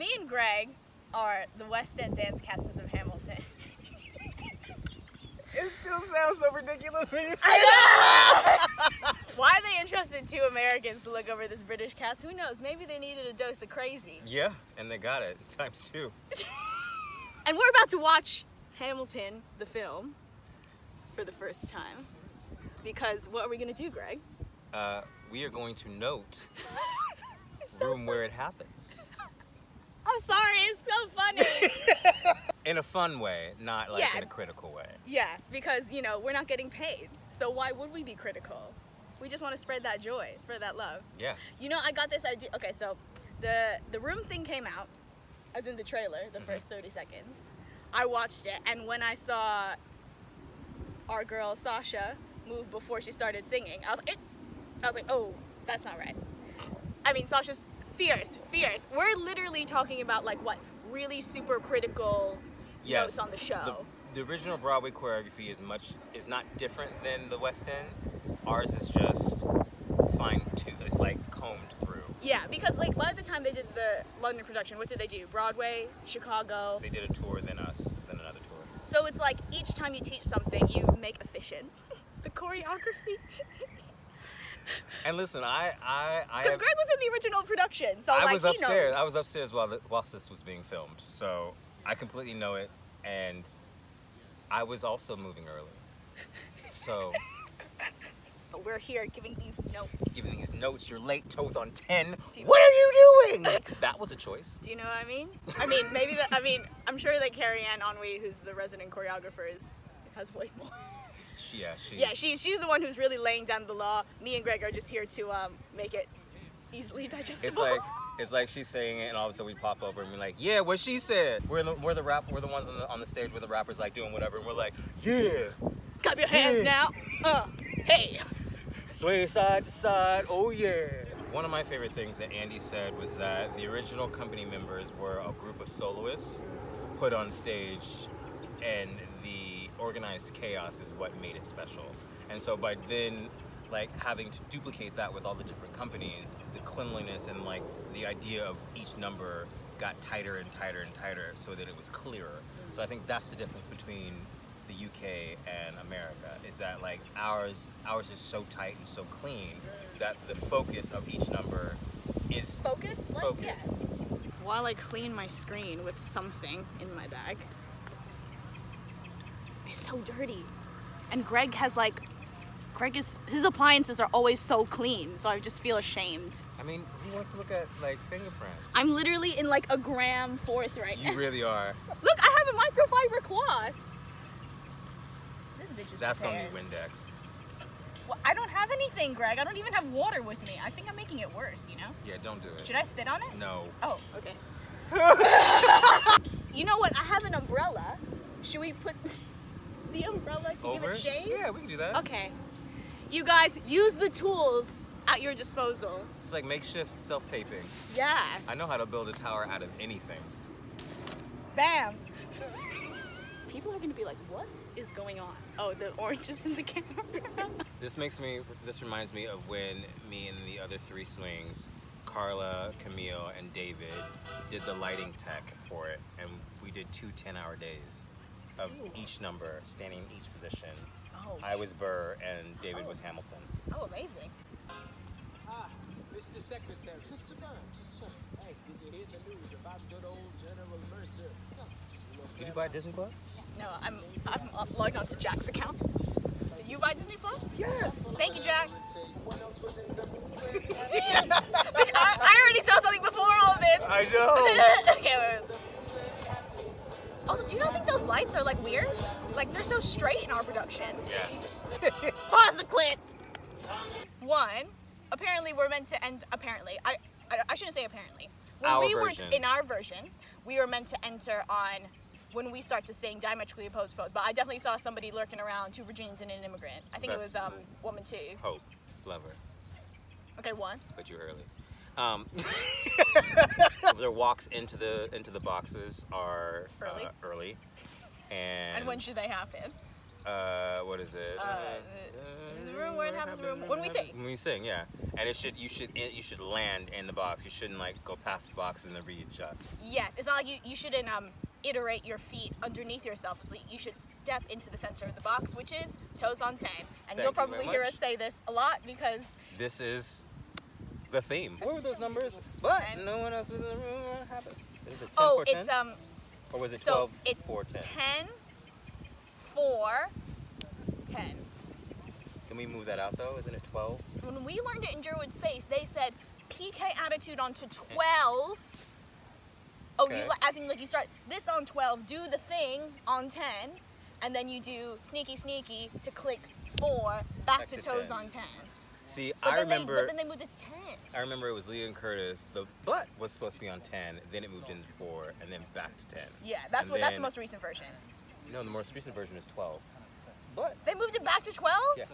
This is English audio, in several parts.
Me and Greg are the West End dance captains of Hamilton. It still sounds so ridiculous when you say I know! Why are they interested two Americans to look over this British cast? Who knows? Maybe they needed a dose of crazy. Yeah, and they got it times two. And we're about to watch Hamilton, the film, for the first time. Because what are we gonna do, Greg? Uh, we are going to note room where it happens I'm sorry, it's so funny. in a fun way, not like Yeah. in a critical way. yeah, because you know we're not getting paid, so why would we be critical? We just want to spread that joy, spread that love. Yeah. You know, I got this idea. Okay, so the the room thing came out, as in the trailer, the Mhm. first 30 seconds. I watched it, and when I saw our girl Sasha move before she started singing, I was like, it, I was like, oh, that's not right. I mean, Sasha's fierce, fierce. We're literally talking about like what really super critical Yes. notes on the show. The, the original Broadway choreography is much is not different than the West End. Ours is just fine tuned. It's like combed through. yeah, because like by the time they did the London production, what did they do? Broadway, Chicago, They did a tour, then us, then another tour. So it's like each time you teach something, you make efficient. the choreography. And listen, I I I, Because Greg was in the original production, so I like was he upstairs. knows. I was upstairs while the, whilst this was being filmed, so I completely know it. And I was also moving early, so We're here giving these notes. giving these notes. You're late. Toes on ten. What are you doing? that was a choice. Do you know what I mean? I mean, maybe that. I mean, I'm sure that Carrie Ann Ennui, who's the resident choreographer, is, has way more. She, yeah, she's, Yeah, she's she's the one who's really laying down the law. Me and Greg are just here to um, make it easily digestible. It's like it's like she's saying it, and all of a sudden we pop over and we're like, "Yeah, what she said." We're the we're the rap we're the ones on the on the stage where the rappers like doing whatever, and we're like, "Yeah, clap your hands Yeah. now. Uh, hey. sway side to side, oh yeah." One of my favorite things that Andy said was that the original company members were a group of soloists put on stage, and the organized chaos is what made it special. And so by then, like having to duplicate that with all the different companies, the cleanliness and like the idea of each number got tighter and tighter and tighter so that it was clearer. So I think that's the difference between the UK and America is that like ours ours is so tight and so clean that the focus of each number is Focus. Like, focus. Yeah. While I clean my screen with something in my bag, it's so dirty. And Greg has like, Greg is, his appliances are always so clean, so I just feel ashamed. I mean, who wants to look at like fingerprints? I'm literally in like a gram fourth right you now. You really are. Look, I have a microfiber cloth. This bitch is That's gonna prepared. be Windex. Well, I don't have anything, Greg. I don't even have water with me. I think I'm making it worse, you know? Yeah, don't do it. Should I spit on it? No. Oh, okay. you know what? I have an umbrella. Should we put the umbrella to give Over? it shade? Yeah, we can do that. Okay. You guys use the tools at your disposal. It's like makeshift self-taping. Yeah. I know how to build a tower out of anything. Bam. People are gonna be like, what is going on? Oh, the oranges in the camera. This makes me. This reminds me of when me and the other three swings, Carla, Camille, and David, did the lighting tech for it, and we did two 10-hour days of Ooh. each number, standing in each position. oh. I was Burr and David Oh. was Hamilton. oh, amazing. Ah, Mr. Secretary. Mr. Burns, sir. Hey, did you hear the news about good old General Mercer? No. Did you buy Disney Plus? No, I'm I'm uh, logged onto Jack's account. Did you buy Disney Plus? Yes. Thank you, Jack. What else was in the Bitch, I, I already saw something before all of this. I know. okay, wait, wait. Also, do you not think those lights are like weird? Like they're so straight in our production. Yeah. Pause the clip. One, apparently we're meant to end. Apparently, I I, I shouldn't say apparently. When Our we version. were in our version, we were meant to enter on when we start to sing diametrically opposed foes. But I definitely saw somebody lurking around, two Virginians and an immigrant. I think it was That's- um woman two. Hope, Lover, Okay, one. but you early. Um, their walks into the into the boxes are Early? Uh, early, and, And when should they happen? uh, what is it? Uh, the- the room where it happens, the room- when we sing. When we sing, yeah. And it should you should you should land in the box. You shouldn't like go past the box and then readjust. Yes, it's not like you, you shouldn't um, iterate your feet underneath yourself. So you should step into the center of the box, which is toes on 10. And Thank you'll probably very hear us say this a lot because This is the theme. What were those numbers? But Ten. no one else was in the room. What happens? Is it 10 oh, for 10? it's um or was it so 12 it's for 10? 10 4 10. Can we move that out though? Isn't it 12? When we learned it in Druid Space, they said piqué attitude onto 12. Oh, Okay. you li- as in like you start this on 12, do the thing on 10, and then you do sneaky sneaky to click 4 back, Back to, to toes 10. on 10. See, But I remember They, but then they moved it to 10. I remember it was Leah and Curtis. The butt was supposed to be on 10, then it moved into 4, and then back to 10. Yeah, that's And what that's the most recent version. No, the most recent version is 12. But They moved it back to 12? Yeah.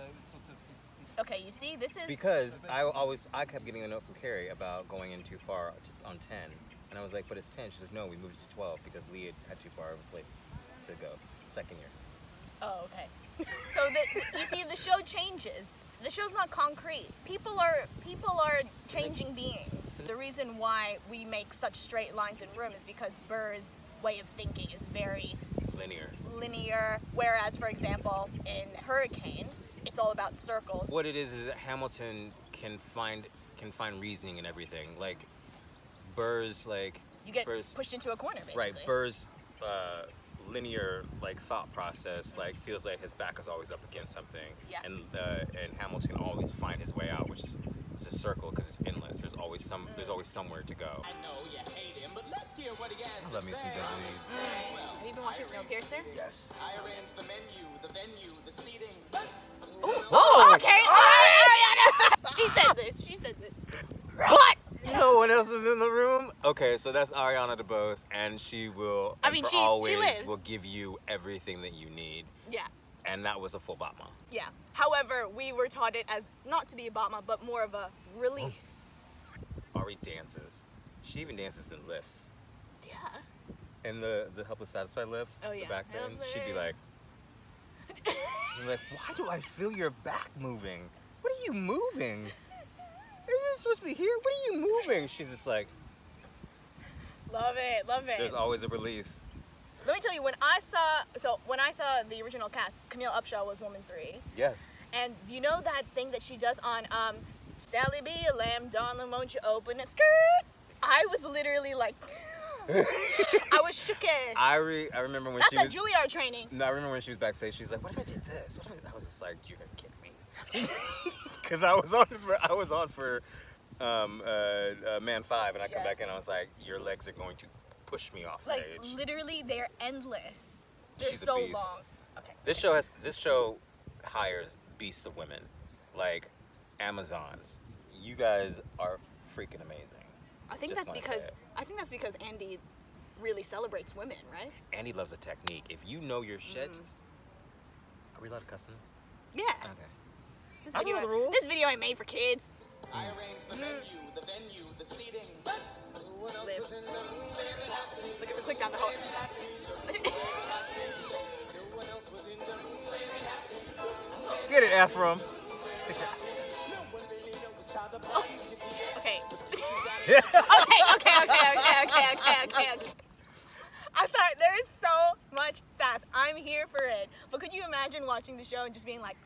Okay, you see, this is because I always I kept getting a note from Carrie about going in too far to, on 10, and I was like, but it's 10. She's like, no, we moved it to 12 because Leah had too far of a place to go. Second year. Oh, okay. So the, you see, the show changes. The show's not concrete. People are people are changing beings. The reason why we make such straight lines in room is because Burr's way of thinking is very Linear. linear. Whereas, for example, in Hurricane, it's all about circles. What it is is that Hamilton can find can find reasoning in everything. Like Burr's like You get Burr's pushed into a corner, basically. right. Burr's uh, linear like thought process like feels like his back is always up against something. Yeah. And uh, and Hamilton always find his way out, which is it's a circle because it's endless. There's always some. There's always somewhere to go. I know you hate him, but let's hear what he has I to love me some say. Daveed. Have you been watching Snowpiercer? Yes. I arranged the menu, the venue, the seating. but Oh, okay. All right, Ariana. she said this. She said this. What? No one else was in the room. Okay, so that's Ariana DeBose, and she will. I mean, she- she always lives. will give you everything that you need, Yeah. and that was a full battement. Yeah. However, we were taught it as not to be a battement, but more of a release. Ari dances. She even dances in lifts. Yeah. In the the helpless satisfied lift, Oh, the yeah. back bend, she'd be like, like, why do I feel your back moving? What are you moving? Isn't it supposed to be here? What are you moving? She's just like, Love it. Love it. there's always a release. Let me tell you, when I saw so when I saw the original cast, Camille Upshaw was Woman Three, Yes. and you know that thing that she does on um, Sally be a lamb, darling, won't you open it, skirt? I was literally like, I was shooketh. I re- I remember when That's she that was. Juilliard training. No, I remember when she was backstage. She's like, "What if I did this? What if I, I was just like, you're gonna kick me?" Because I was on for I was on for um, uh, uh, Man Five, and I come Yeah. back in. And I was like, "Your legs are going to push me off Like stage." literally, they're endless. They're She's a so beast. long. Okay. This show has this show hires beasts of women, like Amazons. You guys are freaking amazing. I think Just that's because. I think that's because Andy really celebrates women, right? Andy loves a technique. If you know your shit, Mm-hmm. are we allowed to cuss in this? Yeah. Okay. This I know video, the rules. this video I made for kids. I arranged the menu, the venue, the seating. Live. Look at the click down the hole. Get it, Ephraim. okay. okay, okay, okay, okay, okay, okay, okay, okay. I'm sorry, there is so much sass. I'm here for it. But could you imagine watching the show and just being like,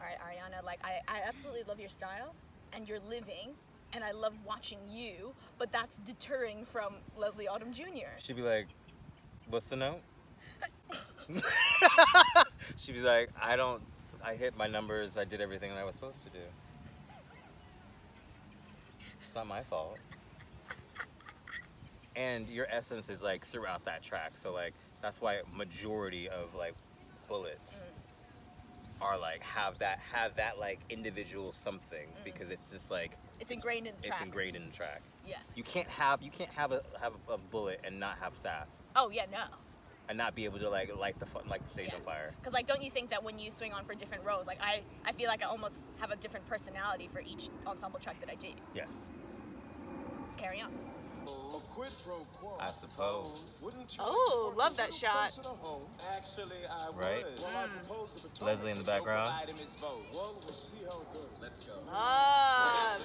all right, Ariana, like, I, I absolutely love your style and you're living and I love watching you, but that's deterring from Leslie Odom Jr. She'd be like, "What's the note?" She'd be like, "I don't. I hit my numbers. I did everything that I was supposed to do. It's not my fault." And your essence is like throughout that track. So like that's why majority of like bullets mm. Are like have that have that like individual something mm-hmm. because it's just like It's ingrained in the it's track. ingrained in the track. Yeah. You can't have you can't have a have a bullet and not have sass Oh, yeah, no. and not be able to like light the fu- light the stage Yeah. on fire. Because like, don't you think that when you swing on for different roles, like I, I feel like I almost have a different personality for each ensemble track that I do. Yes. Carry on. A quid pro quo. I suppose. Wouldn't you Oh, like to love that shot. Actually, I Right? would. Well, I propose the Potomac Leslie in the background. item is vote. Well, we'll see how it goes. Let's go. Ah,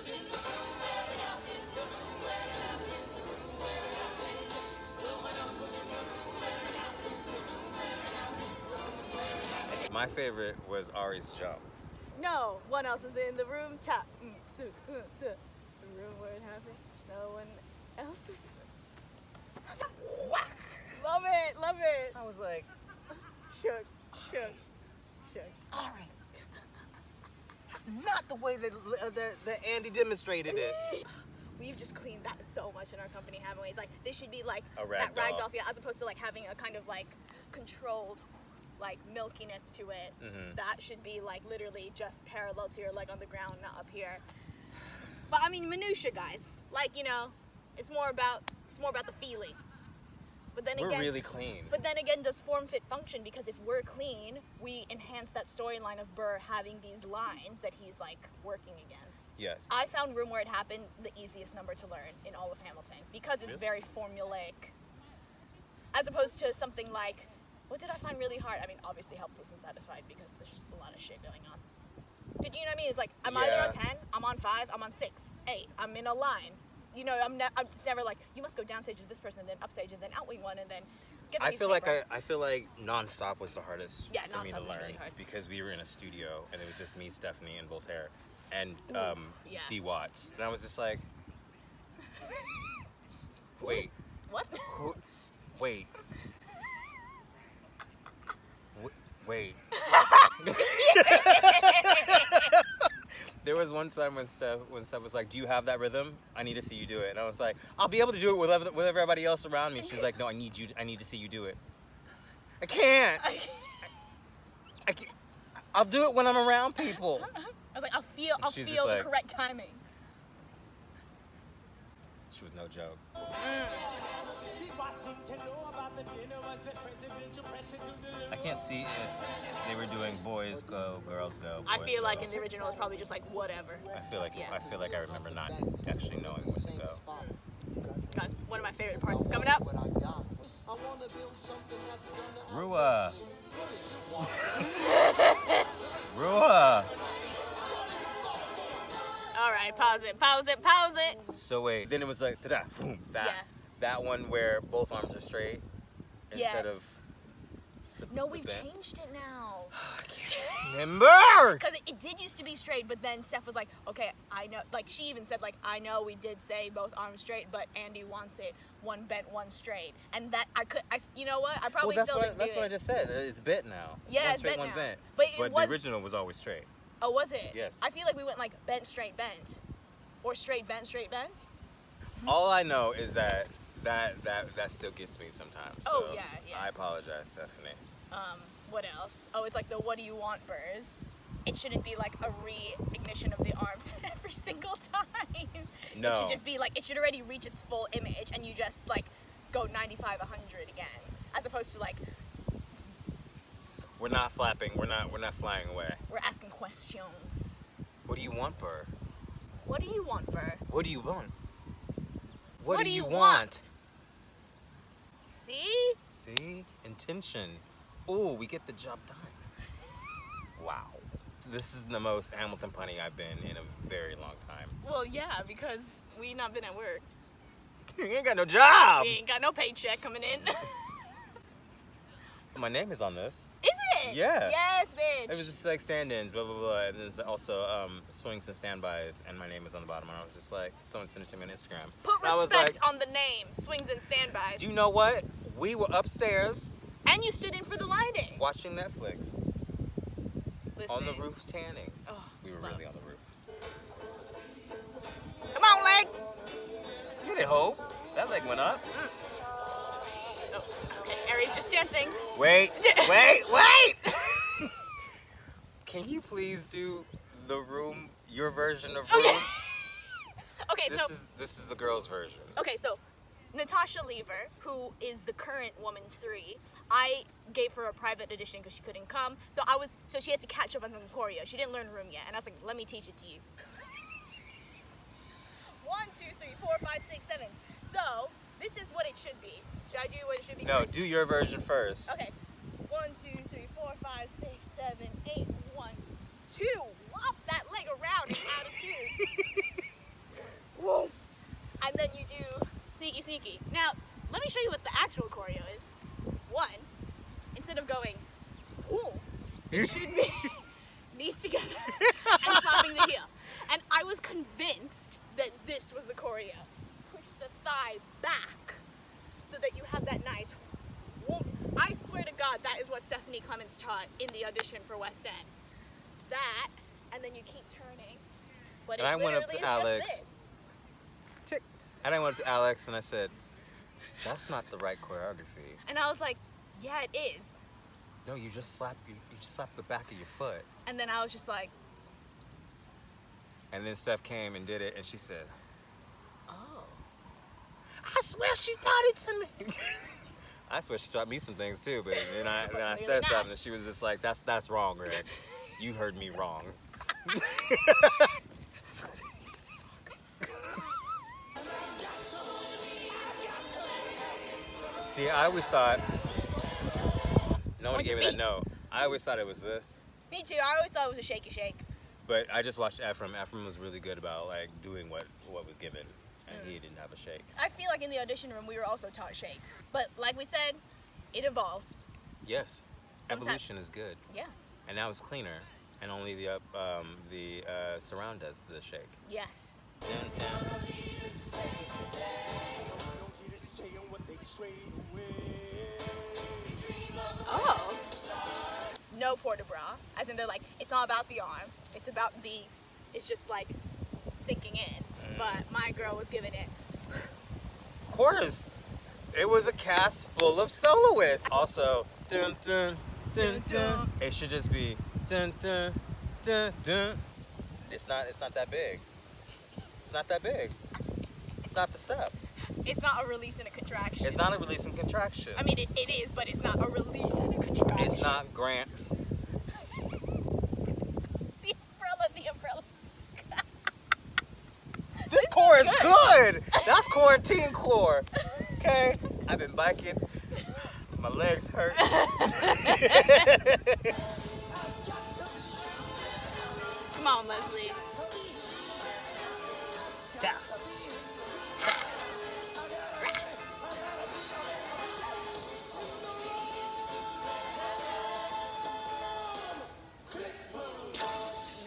My favorite was Ari's jump. no one else is in the room. Top. Mm, two, uh, two. The room where it happened. No one else is. love it, love it. I was like, Shook, shook, shook. All right. that's not the way that, uh, that, that Andy demonstrated it. We've just cleaned that so much in our company, haven't we? It's like this should be like A that ragdoll. ragdoll feel, as opposed to like having a kind of like controlled, like milkiness to it. Mhm. That should be like literally just parallel to your leg on the ground, not up here. But I mean minutia, guys. Like you know, it's more about it's more about the feeling. But then We're again, really clean. but then again, does form fit function? Because if we're clean, we enhance that storyline of Burr having these lines that he's like working against. Yes. I found Room Where It Happened the easiest number to learn in all of Hamilton because it's Really? very formulaic. As opposed to something like, what did I find really hard? I mean, obviously helpless and satisfied because there's just a lot of shit going on. But do you know what I mean? It's like I'm either on ten, I'm on five, I'm on six, eight. I'm in a line. You know, I'm, ne- I'm never like you must go downstage to this person and then upstage and then outwing one and then. Get the I feel like I. I feel like nonstop was the hardest Yeah, for me to learn really because we were in a studio and it was just me, Stephanie, and Voltaire, and um, yeah. D Watts, and I was just like, wait, What? who, wait, wait. There was one time when Steph when Steph was like, "Do you have that rhythm? I need to see you do it." And I was like, "I'll be able to do it with with everybody else around me." She's like, "No, I need you. I need to see you do it." I can't. I, I can't. I'll do it when I'm around people. I was like, I'll feel, I'll feel the like- correct timing. Was no joke. I can't see if they were doing boys go, girls go. I boys feel like in the original it's probably just like whatever. I feel like Yeah. I feel like I remember not actually knowing when to go. Guys, one of my favorite parts is coming up. Rua. Rua. All right, pause it, pause it, pause it. So wait, then it was like ta-da, boom, that Yeah. that one where both arms are straight instead Yes. of. The, No, the we've bend. changed it now. Remember? Because it, it did used to be straight, but then Steph was like, okay, I know. Like, she even said, like, I know we did say both arms straight, but Andy wants it one bent, one straight. And that, I could, I, you know what? I Well, probably that's still what didn't that's do what I just said. It's bent now. Yeah, one it's straight, bent one now. bent. But it but was- the original was always straight. Oh, was it? Yes. I feel like we went like bent, straight, bent. Or straight, bent, straight, bent. All I know is that that that that still gets me sometimes. Oh, so yeah, yeah. I apologize, Stephanie. Um, what else? Oh, it's like the what do you want burrs. It shouldn't be like a re-ignition of the arms every single time. No. It should just be like it should already reach its full image, and you just like go 95, 100 again, as opposed to like We're not flapping. We're not we're not flying away. we're asking questions. What do you want, Burr? What do you want, burr? What do you want? What do you want? See? See? Intention. Oh, we get the job done. Wow. This is the most Hamilton punny I've been in a very long time. Well, yeah, because we not been at work. You ain't got no job. We ain't got no paycheck coming in. My name is on this. Is it? Yeah. Yes, bitch. It was just like stand-ins, blah blah blah, and there's also um, swings and standbys, and my name is on the bottom. And I was just like, someone sent it to me on Instagram. Put And was respect like, on the name. Swings and standbys. do you know what? We were upstairs And you stood in for the lighting. watching Netflix Listen. on the roofs tanning. Oh, We were love. really on the roof. Come on, leg. Get it, Hope. That leg went up. Oh, just dancing. Wait, wait, wait! Can you please do the room, your version of room? Okay. Okay, This so is this is the girls' version. okay, so Natasha Lever, who is the current woman three, I gave her a private audition because she couldn't come. So I was so she had to catch up on some choreo. She didn't learn room yet, and I was like, let me teach it to you. One, two, three, four, five, six, seven. So me No, first? do what it should be? No, do your version first. Okay. One, two, three, four, five, six, seven, eight. One, two. Whop that leg around in attitude. Whoa. And then you do sneaky sneaky. Now, let me show you what the actual choreo is. One, instead of going, whoa, it should be knees together and slapping the heel. And I was convinced that this was the choreo. Push the thigh back so that you have that nice won't. I swear to God, that is what Stephanie Klemons taught in the audition for West End. That, and then you keep turning. But And it I went up to is Alex. Tick. And I went up to Alex and I said, "That's not the right choreography. And I was like, yeah, it is. No, you just slap you, you just slap the back of your foot." And then I was just like, And then Steph came and did it, and she said. "I swear she taught it to me." I swear she taught me some things too, but then I then I said something, and she was just like, "That's that's wrong, Greg. You heard me wrong." See, I always thought no one Like gave me that note. I always thought it was this, Me too. I always thought it was a shaky shake. but I just watched Ephraim. Ephraim was really good about like doing what what was given, and he didn't have a shake. I feel like in the audition room we were also taught shake. But like we said, it evolves. Yes, Sometimes- evolution is good, Yeah. and now it's cleaner, and only the up um, the uh, surround does the shake. Yes. Dun, dun. Don't get a say on what they trade with. Oh. No port de bras. As in they're like, it's not about the arm. It's about the, it's just like sinking in. But my girl was giving it. Of course, it was a cast full of soloists. Also, dun dun dun dun. It should just be dun dun dun dun. It's not. It's not that big. It's not that big. It's not the step. It's not a release and a contraction. It's not a release and contraction. I mean, it, it is, but it's not a release and a contraction. It's not Grant. The umbrella, the umbrella. This core is good. That's quarantine core. Okay. I've been biking. My legs hurt. Come on, Leslie.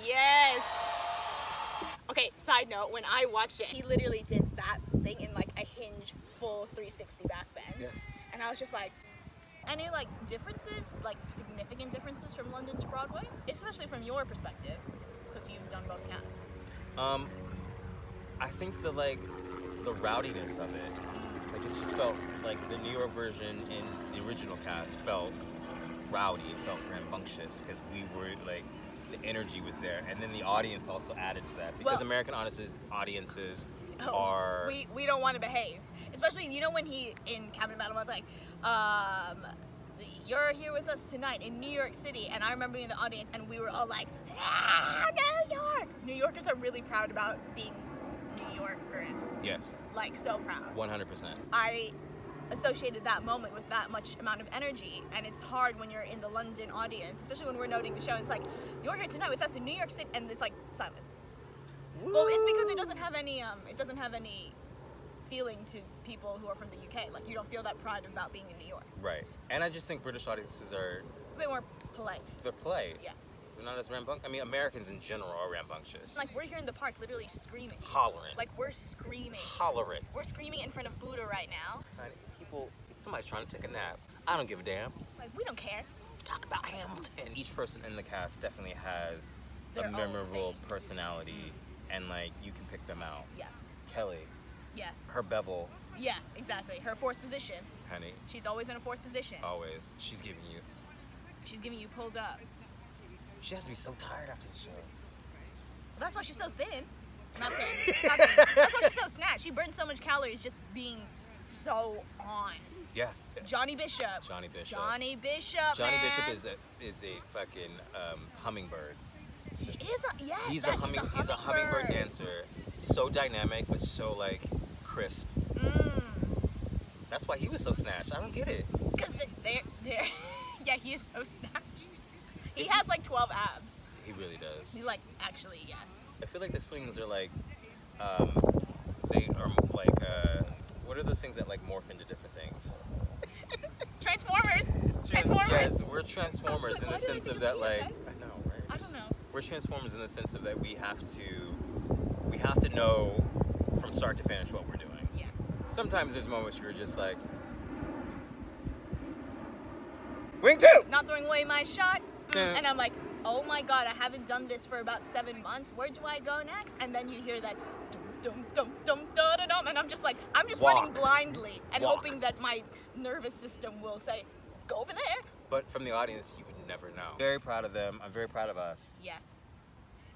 Yes. Okay, side note, when I watched it, he literally did that thing in like a hinge full 360 back bend. Yes. And I was just like, any like differences, like significant differences from London to Broadway? Especially from your perspective, because you've done both casts. Um, I think the like the rowdiness of it, like it just felt like the New York version in the original cast felt rowdy, it felt rambunctious because we were like the energy was there, and then the audience also added to that because Well- American audiences audiences Oh, are we we don't want to behave. Especially you know when he in Cabinet Battle was like, um, you're here with us tonight in New York City, and I remember being in the audience, and we were all like, ah, New York. New Yorkers are really proud about being New Yorkers, yes, like so proud. one hundred percent. I associated that moment with that much amount of energy and it's hard when you're in the london audience especially when we're noting the show and it's like you're here tonight with us in new york city and it's like silence well it's because it doesn't have any um it doesn't have any feeling to people who are from the uk like you don't feel that pride about being in new york Right, and I just think British audiences are a bit more polite they're polite. yeah They're not as rambunctious. I mean, Americans in general are rambunctious. like we're here in the park literally screaming Hollering. like we're screaming hollering. we're screaming in front of buddha right now people, somebody's trying to take a nap. I don't give a damn. like we don't care Talk about Hamilton. Each person in the cast definitely has Their a own memorable thing. personality, mm. and like you can pick them out. yeah Kelly, yeah her bevel, yeah exactly her fourth position honey, she's always in a fourth position always. She's giving you. she's giving you pulled up She has to be so tired after the show. Well, that's why she's so thin. Not thin. Not thin. That's why she's so snatched. She burns so much calories just being so on. Yeah. Johnny Bishop. Johnny Bishop. Johnny Bishop. Johnny man. Bishop is a is a fucking um, hummingbird. He is a yes. He's a that- humming he's a hummingbird dancer. So dynamic but so like crisp. Mm. That's why he was so snatched. I don't get it. Because they're, they're, yeah, he is so snatched. He has like 12 abs. He really does. He's like, actually, yeah. I feel like the swings are like, um, they are like, uh, what are those things that like morph into different things? Transformers. Trans- Transformers. Yes, we're transformers in the sense of that, like, effects? I know, right? I don't know. We're transformers in the sense of that we have to, we have to know from start to finish what we're. Sometimes there's moments where you're just like, wing two. Not throwing away my shot. Yeah. And I'm like, oh my god, I haven't done this for about seven months. Where do I go next? And then you hear that dum dum dum dum da da dum, and I'm just like, I'm just running blindly and Walk. hoping that my nervous system will say, go over there. But from the audience, you would never know. Very proud of them. I'm very proud of us. Yeah.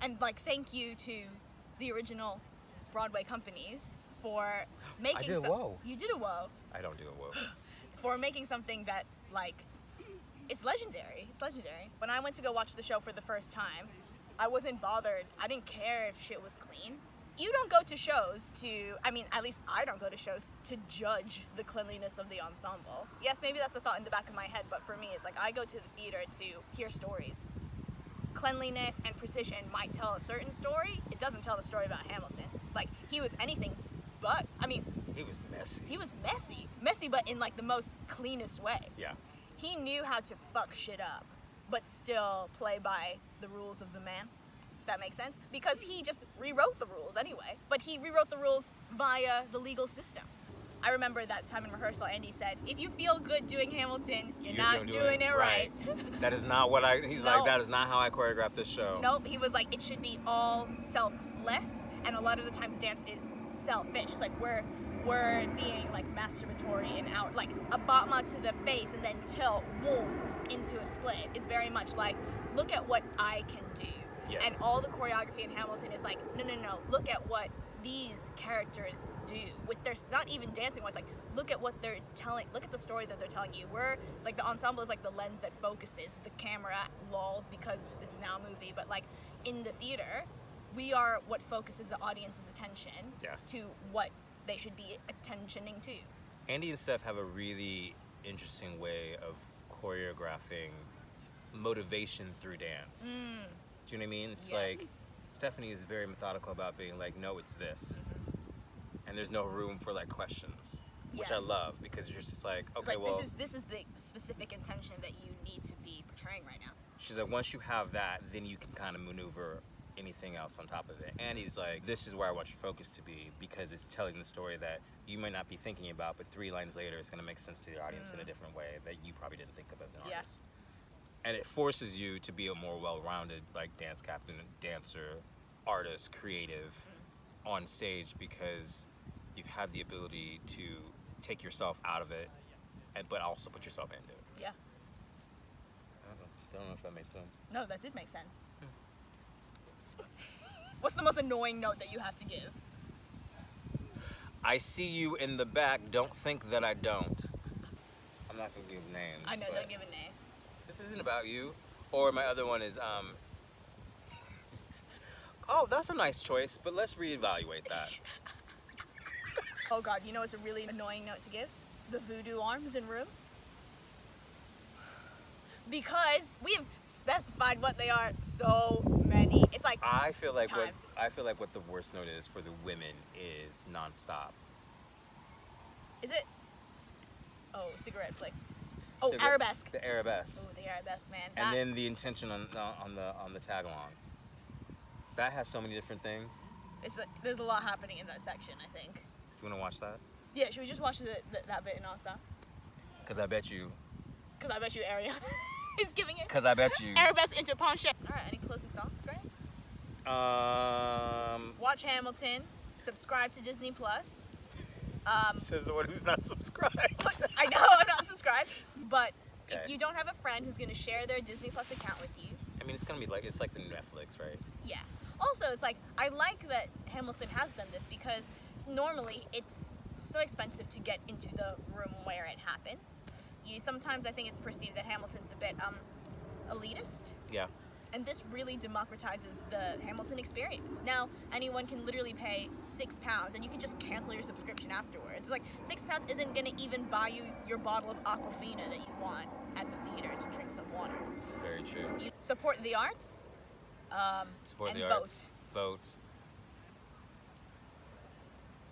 And like, thank you to the original Broadway companies for making. did a whoa. You did a whoa I don't do it well. for making something that like it's legendary. It's legendary. When I went to go watch the show for the first time, I wasn't bothered. I didn't care if shit was clean. You don't go to shows to I mean, at least I don't go to shows to judge the cleanliness of the ensemble. Yes, maybe that's a thought in the back of my head, but for me it's like I go to the theater to hear stories. Cleanliness and precision might tell a certain story. It doesn't tell the story about Hamilton. Like he was anything but I mean, He was messy. he was messy. Messy but in like the most cleanest way yeah. he knew how to fuck shit up, but still play by the rules of the man. If that makes sense? Because he just rewrote the rules anyway, but he rewrote the rules via the legal system. I remember that time in rehearsal, Andy said, "If you feel good doing Hamilton, you're, not don't do doing, it right." that is not what I. He's No. like, that is not how I choreographed this show. nope. He was like, it should be all selfless, and a lot of the times dance is selfish. It's like we're we're being like masturbatory and out, like a battement to the face and then tilt, boom, into a split. Is very much like, look at what I can do. Yes. And all the choreography in Hamilton is like, no, no, no. Look at what these characters do with their not even dancing. It's like, look at what they're telling. Look at the story that they're telling you. We're like the ensemble is like the lens that focuses. The camera lolls because this is now a movie, but like in the theater, we are what focuses the audience's attention Yeah. to what they should be attentioning to. Andy and Steph have a really interesting way of choreographing motivation through dance. Mm. Do you know what I mean? It's Yes. like Stephanie is very methodical about being like, no, it's this, and there's no room for like questions, which I love because you're just like, okay, like well, this is this is the specific intention that you need to be portraying right now. she's like, once you have that, then you can kind of maneuver anything else on top of it. And he's like, this is where I want your focus to be because it's telling the story that you might not be thinking about, but three lines later, it's going to make sense to the audience in a different way that you probably didn't think of as an Mm. Yeah. artist. And it forces you to be a more well-rounded, like dance captain, dancer, artist, creative Mm. on stage because you've had the ability to take yourself out of it, and, but also put yourself into it. Yeah. I don't know, I don't know if that made sense. No, that did make sense. What's the most annoying note that you have to give? I see you in the back. Don't think that I don't. I'm not gonna give names. I know, but don't give a name. This isn't about you. Or my other one is um. Oh, that's a nice choice, but let's reevaluate that. Oh god, you know it's a really annoying note to give? The voodoo arms in room. Because we've specified what they are so many. It's like I feel like what I feel like what the worst note is for the women is nonstop. is it Oh, cigarette flick. Oh, Cigarette- arabesque. The arabesque. Oh, the arabesque man. and then the intention on uh, on the on the tag along. That has so many different things. it's a, there's a lot happening in that section, I think. Do you want to watch that? Yeah, should we just watch the, the, that bit in Asa? Cause I bet you. Because I bet you Ariana is giving it. Cause I bet you. Arabesque into penché. All right, any closing thoughts, Greg? Um. Watch Hamilton. Subscribe to Disney Plus. Um, Says the one who's not subscribed. I know I'm not subscribed, but Okay. if you don't have a friend who's going to share their Disney Plus account with you, I mean, it's gonna be like it's like the Netflix, right? yeah. Also, it's like I like that Hamilton has done this because normally it's so expensive to get into the room where it happens. You sometimes I think it's perceived that Hamilton's a bit um elitist. Yeah. And this really democratizes the Hamilton experience. Now anyone can literally pay six pounds and you can just cancel your subscription afterwards. Like six pounds isn't gonna even buy you your bottle of Aquafina that you want at the theater to drink some water. This is very true. You support the arts. Um, Support and the vote. arts. Vote.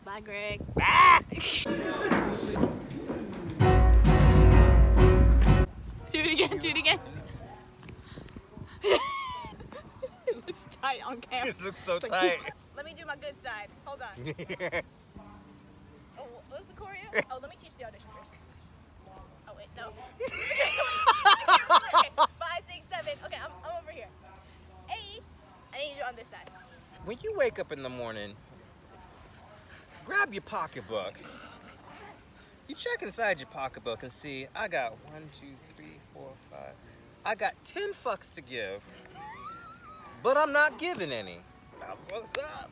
Bye, Greg. do Do it again. it looks tight on camera. It looks so tight. Let me do my good side. Hold on. Oh, wh- what's the choreo? Oh, let me teach the audition first. Oh wait, no. okay, five, six, seven. Okay, I'm, I'm over here. Eight. I need you on this side. when you wake up in the morning, grab your pocketbook. You check inside your pocketbook and see I got one, two, three, four, five. I got ten fucks to give, but I'm not giving any. That's what's up.